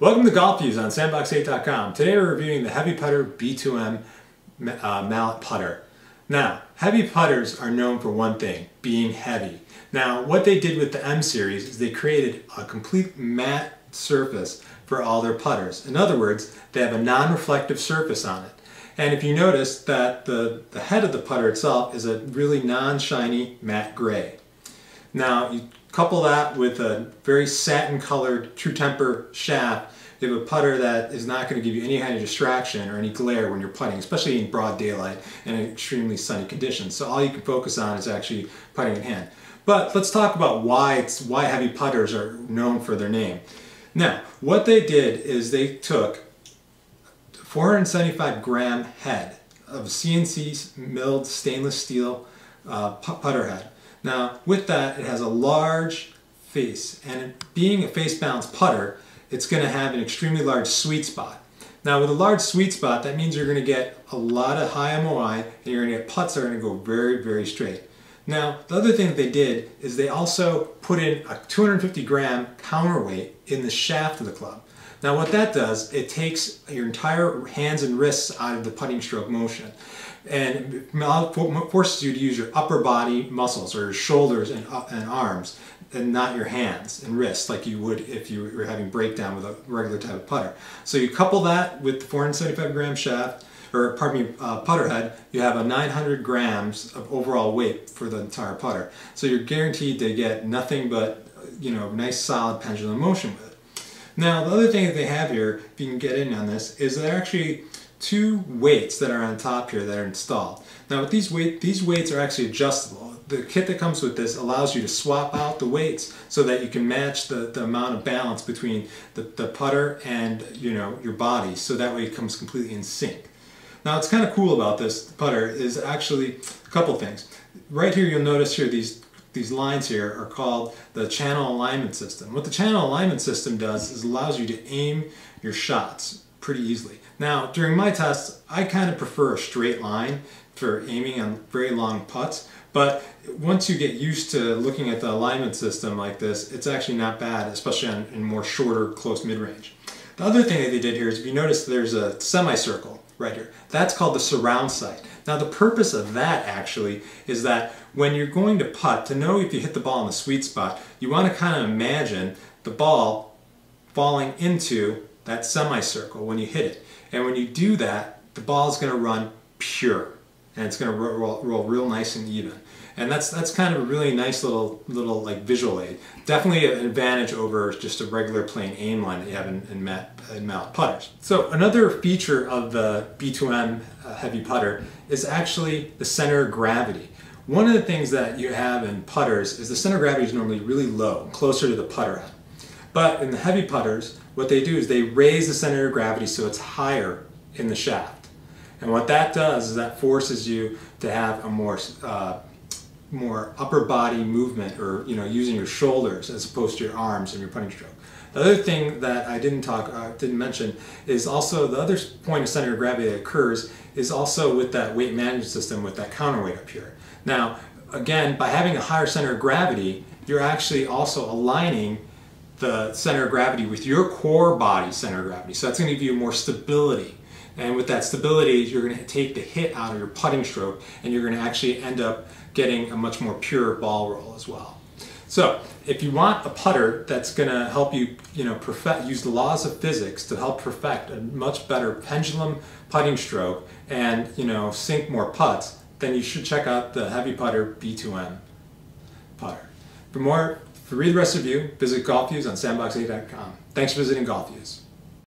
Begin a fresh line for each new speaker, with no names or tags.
Welcome to Golf Views on Sandbox8.com. Today we're reviewing the Heavy Putter B2M uh, mallet putter. Now, heavy putters are known for one thing, being heavy. Now, what they did with the M series is they created a complete matte surface for all their putters. In other words, they have a non-reflective surface on it. And if you notice that the, the head of the putter itself is a really non-shiny matte gray. Now, you couple that with a very satin colored True Temper shaft, you have a putter that is not going to give you any kind of distraction or any glare when you're putting, especially in broad daylight and extremely sunny conditions. So all you can focus on is actually putting in hand. But let's talk about why it's why heavy putters are known for their name. Now, what they did is they took 475 gram head of CNC milled stainless steel uh, putter head now with that it has a large face and being a face balanced putter it's going to have an extremely large sweet spot. Now with a large sweet spot that means you're going to get a lot of high MOI and you're going to get putts that are going to go very very straight. Now the other thing that they did is they also put in a 250 gram counterweight in the shaft of the club. Now what that does, it takes your entire hands and wrists out of the putting stroke motion and forces you to use your upper body muscles or your shoulders and, uh, and arms and not your hands and wrists like you would if you were having breakdown with a regular type of putter. So you couple that with the 475 gram shaft, or pardon me, uh, putter head, you have a 900 grams of overall weight for the entire putter. So you're guaranteed to get nothing but, you know, nice solid pendulum motion with it. Now the other thing that they have here, if you can get in on this, is there are actually two weights that are on top here that are installed. Now with these weight, these weights are actually adjustable. The kit that comes with this allows you to swap out the weights so that you can match the, the amount of balance between the, the putter and you know your body so that way it comes completely in sync. Now what's kind of cool about this putter is actually a couple things. Right here you'll notice here these these lines here are called the channel alignment system. What the channel alignment system does is allows you to aim your shots pretty easily. Now, during my tests, I kind of prefer a straight line for aiming on very long putts, but once you get used to looking at the alignment system like this, it's actually not bad, especially on, in more shorter, close mid-range. The other thing that they did here is if you notice there's a semicircle right here. That's called the surround sight. Now the purpose of that actually is that when you're going to putt, to know if you hit the ball in the sweet spot, you want to kind of imagine the ball falling into that semicircle when you hit it. And when you do that, the ball is going to run pure and it's going to roll, roll, real nice and even. And that's that's kind of a really nice little little like visual aid. Definitely an advantage over just a regular plain aim line that you have in, in, mat, in mallet putters. So another feature of the B2M uh, heavy putter is actually the center of gravity. One of the things that you have in putters is the center of gravity is normally really low, closer to the putter head. But in the heavy putters, what they do is they raise the center of gravity so it's higher in the shaft. And what that does is that forces you to have a more uh, more upper body movement or you know using your shoulders as opposed to your arms in your putting stroke. The other thing that I didn't talk uh, didn't mention is also the other point of center of gravity that occurs is also with that weight management system with that counterweight up here. Now again by having a higher center of gravity you're actually also aligning the center of gravity with your core body center of gravity. So that's going to give you more stability. And with that stability, you're going to take the hit out of your putting stroke and you're going to actually end up getting a much more pure ball roll as well. So if you want a putter that's going to help you, you know, perfect, use the laws of physics to help perfect a much better pendulum putting stroke and, you know, sink more putts, then you should check out the Heavy Putter B2M putter. For more to read the rest of you, visit Golf Views on sandbox8.com. Thanks for visiting Golf Views.